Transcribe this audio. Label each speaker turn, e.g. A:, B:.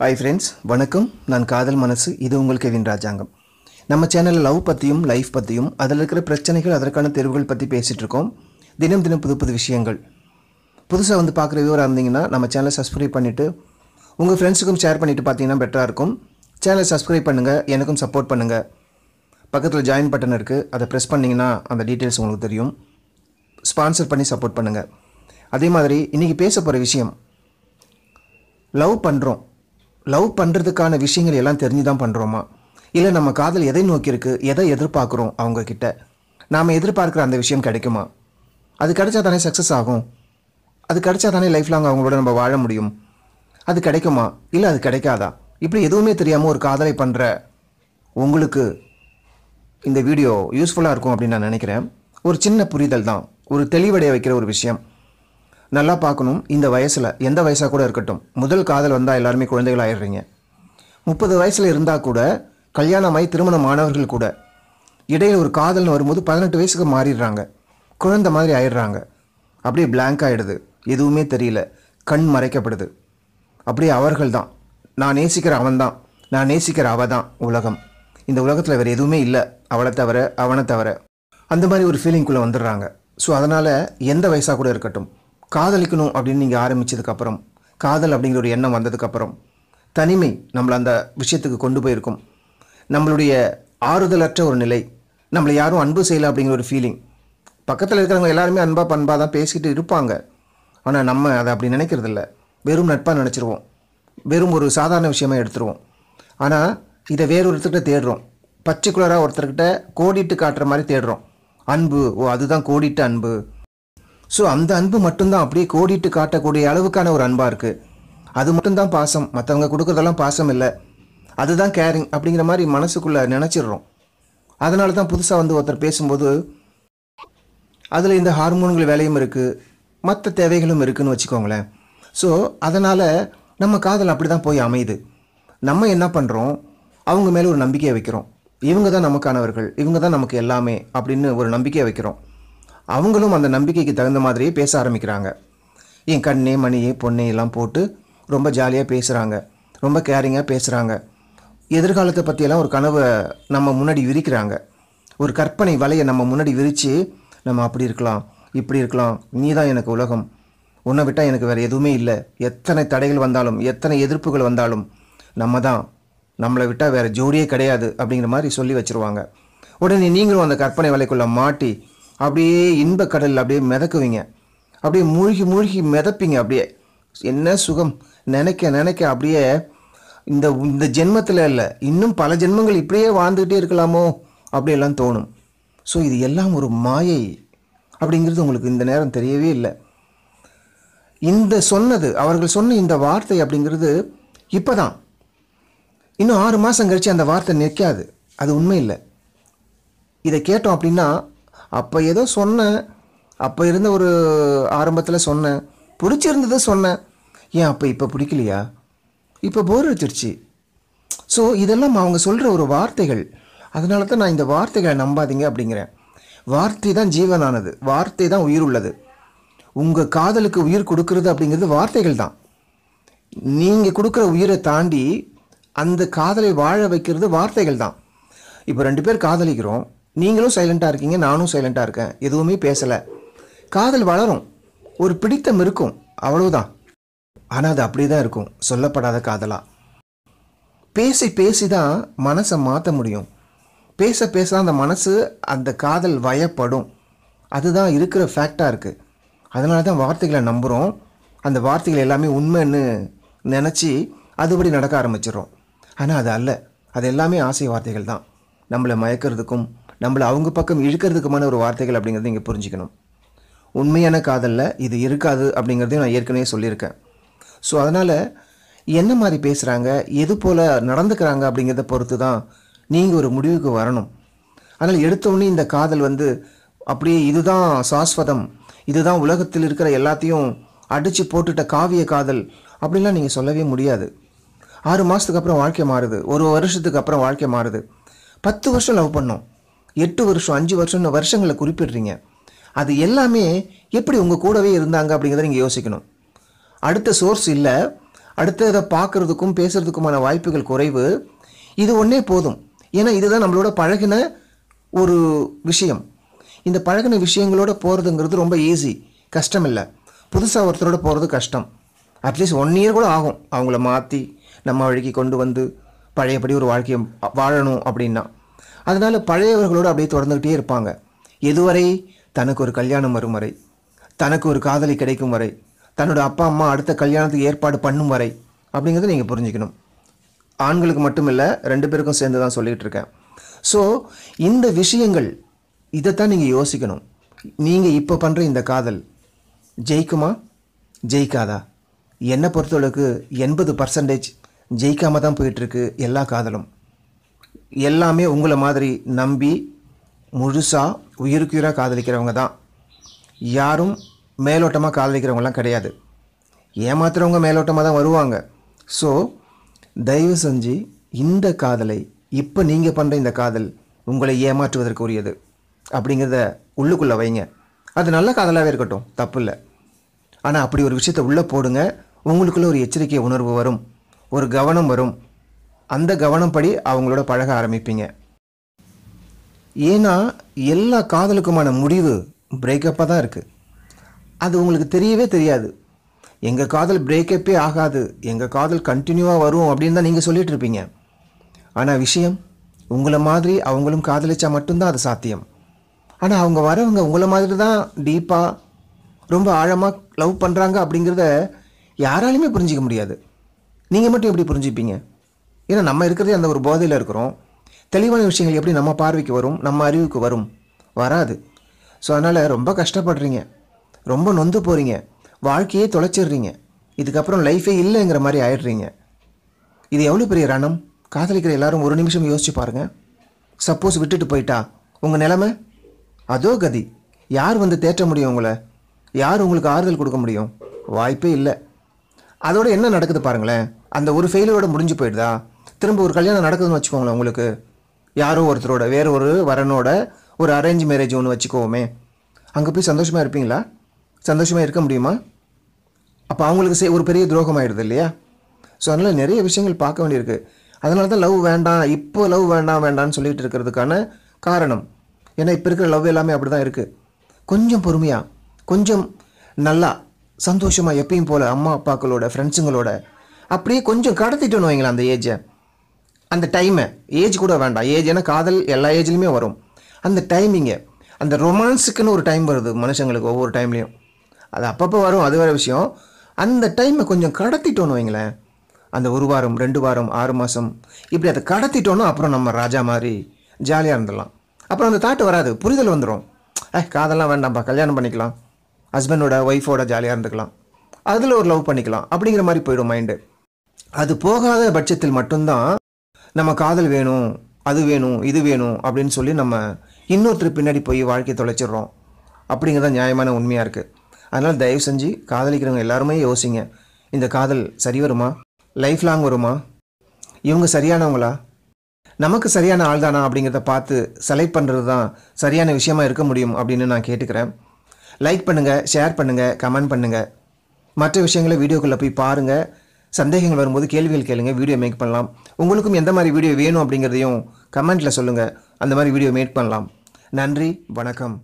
A: Hi friends வணக்கம். நான் காதல் மனசு இது உங்கள் கெவின் ராஜாங்கம். நம்ம சேனலில் லவ் பற்றியும் லைஃப் பற்றியும் அதில் இருக்கிற பிரச்சனைகள் அதற்கான தேர்வுகள் பற்றி பேசிகிட்ருக்கோம் தினம் தினம் புது புது விஷயங்கள். புதுசாக வந்து பார்க்குற வியூவராக இருந்தீங்கன்னா நம்ம சேனலை சப்ஸ்கிரைப் பண்ணிவிட்டு உங்கள் ஃப்ரெண்ட்ஸுக்கும் ஷேர் பண்ணிவிட்டு பார்த்தீங்கன்னா பெட்டராக இருக்கும். சேனலை சப்ஸ்கிரைப் பண்ணுங்கள் எனக்கும் சப்போர்ட் பண்ணுங்கள் பக்கத்தில் ஜாயின் பட்டன் இருக்குது அதை ப்ரெஸ் பண்ணிங்கன்னா அந்த டீட்டெயில்ஸ் உங்களுக்கு தெரியும். ஸ்பான்சர் பண்ணி சப்போர்ட் பண்ணுங்கள் அதே மாதிரி இன்றைக்கி பேச போகிற விஷயம் லவ் பண்ணுறோம் லவ் பண்ணுறதுக்கான விஷயங்கள் எல்லாம் தெரிஞ்சு தான் பண்ணுறோமா இல்லை நம்ம காதல் எதை நோக்கியிருக்கு? எதை எதிர்பார்க்குறோம் அவங்கக்கிட்ட நாம் எதிர்பார்க்குற அந்த விஷயம் கிடைக்குமா? அது கிடைச்சா தானே சக்ஸஸ் ஆகும்? அது கிடைச்சா தானே லைஃப் லாங் அவங்களோட நம்ம வாழ முடியும்? அது கிடைக்குமா? இல்லை அது கிடைக்காதா? இப்படி எதுவுமே தெரியாமல் ஒரு காதலை பண்ணுற உங்களுக்கு இந்த வீடியோ யூஸ்ஃபுல்லாக இருக்கும் அப்படின்னு நான் நினைக்கிறேன். ஒரு சின்ன புரிதல் தான். ஒரு தெளிவடைய வைக்கிற ஒரு விஷயம். நல்லா பார்க்கணும். இந்த வயசில் எந்த வயசாக கூட இருக்கட்டும். முதல் காதல் வந்தால் எல்லாருமே குழந்தைகள் ஆயிடுறீங்க. முப்பது வயசில் இருந்தால் கூட கல்யாணமாய் திருமணம் ஆனவர்கள் கூட இடையில் ஒரு காதல்னு வரும்போது பதினெட்டு வயசுக்கு மாறிடுறாங்க. குழந்தை மாதிரி ஆயிடுறாங்க. அப்படியே பிளாங்க் ஆகிடுது எதுவுமே தெரியல. கண் மறைக்கப்படுது. அப்படியே அவர்கள் தான். நான் நேசிக்கிற அவன் தான் நான் நேசிக்கிற அவ தான் உலகம். இந்த உலகத்தில் வேறு எதுவுமே இல்லை. அவளை தவிர அவனை தவிர. அந்த மாதிரி ஒரு ஃபீலிங்குள்ளே வந்துடுறாங்க. ஸோ அதனால் எந்த வயசாக கூட இருக்கட்டும். காதலிக்கணும் அப்படின்னு நீங்கள் ஆரம்பித்ததுக்கப்புறம் காதல் அப்படிங்கிற ஒரு எண்ணம் வந்ததுக்கப்புறம் தனிமை நம்மளை அந்த விஷயத்துக்கு கொண்டு போயிருக்கும். நம்மளுடைய ஆறுதலற்ற ஒரு நிலை நம்மளை யாரும் அன்பு செய்யலை அப்படிங்கிற ஒரு ஃபீலிங் பக்கத்தில் இருக்கிறவங்க எல்லாருமே அன்பாக பண்பாக தான் பேசிக்கிட்டு இருப்பாங்க. ஆனால் நம்ம அதை அப்படி நினைக்கிறதில்ல. வெறும் நட்பாக நினச்சிருவோம். வெறும் ஒரு சாதாரண விஷயமா எடுத்துருவோம். ஆனால் இதை வேறொருத்தர்கிட்ட தேடுறோம். பர்டிகுலராக ஒருத்தர்கிட்ட கோடிட்டு காட்டுற மாதிரி தேடுறோம். அன்பு ஓ அதுதான் கோடிட்டு அன்பு. ஸோ அந்த அன்பு மட்டும்தான் அப்படியே கோடிட்டு காட்டக்கூடிய அளவுக்கான ஒரு அன்பாக இருக்குது அது மட்டும்தான் பாசம். மற்றவங்க கொடுக்குறதெல்லாம் பாசம் இல்லை. அதுதான் கேரிங் அப்படிங்கிற மாதிரி மனசுக்குள்ளே நினச்சிடுறோம். அதனால தான் புதுசாக வந்து ஒருத்தர் பேசும்போது அதில் இந்த ஹார்மோன்கள் வேலையும் இருக்குது மற்ற தேவைகளும் இருக்குன்னு வச்சுக்கோங்களேன். ஸோ அதனால் நம்ம காதல் அப்படி தான் போய் அமையுது. நம்ம என்ன பண்ணுறோம் அவங்க மேலே ஒரு நம்பிக்கையை வைக்கிறோம். இவங்க தான் நமக்கானவர்கள். இவங்க தான் நமக்கு எல்லாமே அப்படின்னு ஒரு நம்பிக்கையை வைக்கிறோம். அவங்களும் அந்த நம்பிக்கைக்கு தகுந்த மாதிரியே பேச ஆரம்பிக்கிறாங்க. என் கண்ணே மணியே பொண்ணே எல்லாம் போட்டு ரொம்ப ஜாலியாக பேசுகிறாங்க ரொம்ப கேரிங்காக பேசுகிறாங்க எதிர்காலத்தை பற்றியெல்லாம் ஒரு கனவை நம்ம முன்னாடி விரிக்கிறாங்க. ஒரு கற்பனை வலையை நம்ம முன்னாடி விரித்து நம்ம அப்படி இருக்கலாம் இப்படி இருக்கலாம் நீ தான் எனக்கு உலகம். உன்னை விட்டால் எனக்கு வேறு எதுவுமே இல்லை. எத்தனை தடைகள் வந்தாலும் எத்தனை எதிர்ப்புகள் வந்தாலும் நம்ம தான். நம்மளை விட்டால் வேறு ஜோடியே கிடையாது அப்படிங்கிற மாதிரி சொல்லி வச்சுருவாங்க. உடனே நீங்களும் அந்த கற்பனை வலைக்குள்ளே மாட்டி அப்படியே இன்பக் கடலில் அப்படியே மிதக்குவீங்க. அப்படியே மூழ்கி மூழ்கி மிதப்பீங்க அப்படியே. என்ன சுகம்? நினைக்க நினைக்க அப்படியே இந்த இந்த ஜென்மத்தில் இல்லை இன்னும் பல ஜென்மங்கள் இப்படியே வாழ்ந்துக்கிட்டே இருக்கலாமோ அப்படியெல்லாம் தோணும். ஸோ இது எல்லாம் ஒரு மாயை அப்படிங்கிறது உங்களுக்கு இந்த நேரம் தெரியவே இல்லை. இந்த சொன்னது அவர்கள் சொன்ன இந்த வார்த்தை அப்படிங்கிறது இப்போ தான் இன்னும் ஆறு மாதம் கழித்து அந்த வார்த்தை நிற்காது. அது உண்மை இல்லை. இதை கேட்டோம் அப்படின்னா அப்போ ஏதோ சொன்னேன். அப்போ இருந்த ஒரு ஆரம்பத்தில் சொன்னேன். பிடிச்சிருந்ததை சொன்னேன். ஏன் அப்போ இப்போ பிடிக்கலையா? இப்போ போர் அடிச்சிருச்சு. ஸோ இதெல்லாம் அவங்க சொல்கிற ஒரு வார்த்தைகள். அதனால தான் நான் இந்த வார்த்தைகளை நம்பாதீங்க அப்படிங்கிறேன். வார்த்தை தான் ஜீவனானது. வார்த்தை தான் உயிர் உள்ளது. உங்கள் காதலுக்கு உயிர் கொடுக்கறது அப்படிங்கிறது வார்த்தைகள் தான். நீங்கள் கொடுக்குற உயிரை தாண்டி அந்த காதலை வாழ வைக்கிறது வார்த்தைகள் தான். இப்போ ரெண்டு பேர் காதலிக்கிறோம். நீங்களும் சைலண்ட்டாக இருக்கீங்க நானும் சைலண்ட்டாக இருக்கேன். எதுவுமே பேசலை. காதல் வளரும். ஒரு பிடித்தம் இருக்கும். அவ்வளவுதான். ஆனால் அது அப்படி தான் இருக்கும். சொல்லப்படாத காதலா. பேசி பேசி தான் மனசை மாற்ற முடியும். பேச பேச அந்த மனசு அந்த காதல் வயப்படும். அதுதான் இருக்கிற ஃபேக்டாக இருக்குது அதனால தான் வார்த்தைகளை நம்புகிறோம் அந்த வார்த்தைகள் எல்லாமே உண்மைன்னு நினச்சி அதுபடி நடக்க ஆரம்பிச்சிடுறோம். ஆனால் அது அல்ல. அது எல்லாமே ஆசை வார்த்தைகள் தான் நம்மளை மயக்கிறதுக்கும் நம்மளை அவங்க பக்கம் இழுக்கிறதுக்குமான ஒரு வார்த்தைகள் அப்படிங்கிறத இங்கே புரிஞ்சுக்கணும். உண்மையான காதலில் இது இருக்காது அப்படிங்கிறதையும் நான் ஏற்கனவே சொல்லியிருக்கேன். ஸோ அதனால் என்ன மாதிரி பேசுகிறாங்க எது போல் நடந்துக்கிறாங்க அப்படிங்கிறத பொறுத்து தான் நீங்கள் ஒரு முடிவுக்கு வரணும். அதனால் எடுத்தோடனே இந்த காதல் வந்து அப்படியே இதுதான் சாஸ்வதம் இதுதான் உலகத்தில் இருக்கிற எல்லாத்தையும் அடித்து போட்டுட்ட காவிய காதல் அப்படின்லாம் நீங்கள் சொல்லவே முடியாது. ஆறு மாதத்துக்கு அப்புறம் வாழ்க்கை மாறுது ஒரு வருஷத்துக்கு அப்புறம் வாழ்க்கை மாறுது. பத்து வருஷம் லவ் பண்ணோம். எட்டு வருஷம் அஞ்சு வருஷம்னு வருஷங்களை குறிப்பிடுறீங்க. அது எல்லாமே எப்படி உங்கள் கூடவே இருந்தாங்க அப்படிங்கிறத நீங்கள் யோசிக்கணும். அடுத்த சோர்ஸ் இல்லை. அடுத்ததை பார்க்குறதுக்கும் பேசுகிறதுக்குமான வாய்ப்புகள் குறைவு. இது ஒன்றே போதும். ஏன்னா இதுதான் நம்மளோட பழகின ஒரு விஷயம். இந்த பழகின விஷயங்களோட போகிறதுங்கிறது ரொம்ப ஈஸி கஷ்டம் இல்லை. புதுசாக ஒருத்தரோட போகிறது கஷ்டம். அட்லீஸ்ட் ஒன் இயர் கூட ஆகும். அவங்கள மாற்றி நம்ம வழிக்கு கொண்டு வந்து பழையபடி ஒரு வாழ்க்கையை வாழணும் அப்படின்னா. அதனால் பழையவர்களோடு அப்படியே தொடர்ந்துக்கிட்டே இருப்பாங்க. எதுவரை? தனக்கு ஒரு கல்யாணம் வரும் வரை. தனக்கு ஒரு காதலி கிடைக்கும் வரை. தன்னோட அப்பா அம்மா அடுத்த கல்யாணத்துக்கு ஏற்பாடு பண்ணும் வரை. அப்படிங்கிறத நீங்கள் புரிஞ்சுக்கணும். ஆண்களுக்கு மட்டும் இல்லை ரெண்டு பேருக்கும் சேர்ந்து தான் சொல்லிகிட்டு இருக்கேன். ஸோ இந்த விஷயங்கள் இதைத்தான் நீங்கள் யோசிக்கணும். நீங்கள் இப்போ பண்ணுற இந்த காதல் ஜெயிக்குமா? ஜெயிக்காதா? என்னை பொறுத்தளவுக்கு எண்பது பர்சன்டேஜ் ஜெயிக்காமல் தான் போயிட்டுருக்கு எல்லா காதலும். எல்லாமே உங்களை மாதிரி நம்பி முழுசாக உயிருக்குயிராக காதலிக்கிறவங்க தான். யாரும் மேலோட்டமாக காதலிக்கிறவங்களாம் கிடையாது. ஏமாத்துறவங்க மேலோட்டமாக தான் வருவாங்க. ஸோ தயவு செஞ்சு இந்த காதலை இப்போ நீங்கள் பண்ணுற இந்த காதல் உங்களை ஏமாற்றுவதற்கு உரியது அப்படிங்கிறத உள்ளுக்குள்ளே வைங்க. அது நல்ல காதலாகவே இருக்கட்டும் தப்பு இல்லை. ஆனால் அப்படி ஒரு விஷயத்தை உள்ளே போடுங்க உங்களுக்குள்ளே ஒரு எச்சரிக்கை உணர்வு வரும் ஒரு கவனம் வரும் அந்த கவனம் படி அவங்களோட பழக ஆரம்பிப்பீங்க. ஏன்னா எல்லா காதலுக்குமான முடிவு பிரேக்கப்பாக தான் இருக்குது அது உங்களுக்கு தெரியவே தெரியாது. எங்கள் காதல் பிரேக்கப்பே ஆகாது. எங்கள் காதல் கண்டினியூவாக வரும் அப்படின்னு தான் நீங்கள் சொல்லிகிட்டு இருப்பீங்க. ஆனால் விஷயம் உங்களை மாதிரி அவங்களும் காதலிச்சா மட்டும்தான் அது சாத்தியம். ஆனால் அவங்க வரவங்க உங்களை மாதிரி தான் டீப்பாக ரொம்ப ஆழமாக லவ் பண்ணுறாங்க அப்படிங்கிறத யாராலையுமே புரிஞ்சிக்க முடியாது. நீங்கள் மட்டும் எப்படி புரிஞ்சுப்பீங்க? ஏன்னா நம்ம இருக்கிறதே அந்த ஒரு போதையில் இருக்கிறோம். தெளிவான விஷயங்கள் எப்படி நம்ம பார்வைக்கு வரும் நம்ம அறிவுக்கு வரும்? வராது. ஸோ அதனால் ரொம்ப கஷ்டப்படுறீங்க. ரொம்ப நொந்து போகிறீங்க வாழ்க்கையே தொலைச்சிடுறீங்க. இதுக்கப்புறம் லைஃபே இல்லைங்கிற மாதிரி ஆயிடுறீங்க. இது எவ்வளோ பெரிய ரணம்? காதலிக்கிற எல்லாரும் ஒரு நிமிஷம் யோசிச்சு பாருங்க. சப்போஸ் விட்டுட்டு போயிட்டா உங்கள் நிலமை? அதோ கதி. யார் வந்து தேற்ற முடியும் உங்களை? யார் உங்களுக்கு ஆறுதல் கொடுக்க முடியும்? வாய்ப்பே இல்லை. அதோட என்ன நடக்குது பாருங்களேன். அந்த ஒரு ஃபெயிலரோட முடிஞ்சு போயிடுதா? திரும்ப ஒரு கல்யாணம் நடக்குதுன்னு வச்சுக்கோங்களேன் உங்களுக்கு. யாரோ ஒருத்தரோட வேற ஒரு வரனோட ஒரு அரேஞ்ச் மேரேஜ் ஒன்று வச்சுக்கோமே. அங்கே போய் சந்தோஷமாக இருப்பீங்களா? சந்தோஷமாக இருக்க முடியுமா? அப்போ அவங்களுக்கு செய்- ஒரு பெரிய துரோகம் ஆயிடுது இல்லையா? ஸோ அதனால் நிறைய விஷயங்கள் பார்க்க வேண்டியிருக்கு. அதனால தான் லவ் வேண்டாம் இப்போ லவ் வேண்டாம் வேண்டாம்னு சொல்லிட்டு இருக்கிறதுக்கான காரணம். ஏன்னா இப்போ இருக்கிற லவ் எல்லாமே அப்படி தான் இருக்குது கொஞ்சம் பொறுமையாக கொஞ்சம் நல்லா சந்தோஷமாக எப்பயும் போல் அம்மா அப்பாக்களோட ஃப்ரெண்ட்ஸுங்களோட அப்படியே கொஞ்சம் கடத்திட்டோன்னு வைங்களேன் அந்த ஏஜை அந்த டைமை ஏஜ் கூட வேண்டாம். ஏஜ் ஏன்னா காதல் எல்லா ஏஜ்லேயுமே வரும். அந்த டைமிங்கு அந்த ரொமான்ஸுக்குன்னு ஒரு டைம் வருது மனுஷங்களுக்கு ஒவ்வொரு டைம்லேயும் அது அப்பப்போ வரும் அது வேறு விஷயம். அந்த டைமை கொஞ்சம் கடத்திட்டோன்னு வைங்களேன். அந்த ஒரு வாரம் ரெண்டு வாரம் ஆறு மாதம் இப்படி அதை கடத்திட்டோன்னா அப்புறம் நம்ம ராஜா மாதிரி ஜாலியாக இருந்துடலாம். அப்புறம் அந்த தாட்டு வராது புரிதல் வந்துடும் ஏ காதெல்லாம் வேண்டாம்ப்பா கல்யாணம் பண்ணிக்கலாம். ஹஸ்பண்டோட ஒய்ஃபோட ஜாலியாக இருந்துக்கலாம். அதில் ஒரு லவ் பண்ணிக்கலாம். அப்படிங்கிற மாதிரி போயிடும் மைண்டு அது போகாத பட்சத்தில் மட்டும்தான் நம்ம காதல் வேணும் அது வேணும் இது வேணும் அப்படின்னு சொல்லி நம்ம இன்னொருத்தர் பின்னாடி போய் வாழ்க்கையை தொலைச்சிடுறோம். அப்படிங்கிறத நியாயமான உண்மையாக இருக்குது அதனால் தயவு செஞ்சு காதலிக்கிறவங்க எல்லாருமே யோசிங்க. இந்த காதல் சரி வருமா? லைஃப் லாங் வருமா? இவங்க சரியானவங்களா? நமக்கு சரியான ஆள் தானா அப்படிங்கிறத பார்த்து செலக்ட் பண்ணுறது தான் சரியான விஷயமா இருக்க முடியும் அப்படின்னு நான் கேட்டுக்கிறேன். லைக் பண்ணுங்கள் ஷேர் பண்ணுங்கள் கமெண்ட் பண்ணுங்கள் மற்ற விஷயங்களை வீடியோக்குள்ளே போய் பாருங்கள் சந்தேகங்கள் வரும்போது கேள்விகள் கேளுங்க வீடியோ மேக் பண்ணலாம். உங்களுக்கும் எந்த மாதிரி வீடியோ வேணும் அப்படிங்கிறதையும் கமெண்ட்டில் சொல்லுங்கள் அந்த மாதிரி வீடியோ மேக் பண்ணலாம். நன்றி வணக்கம்.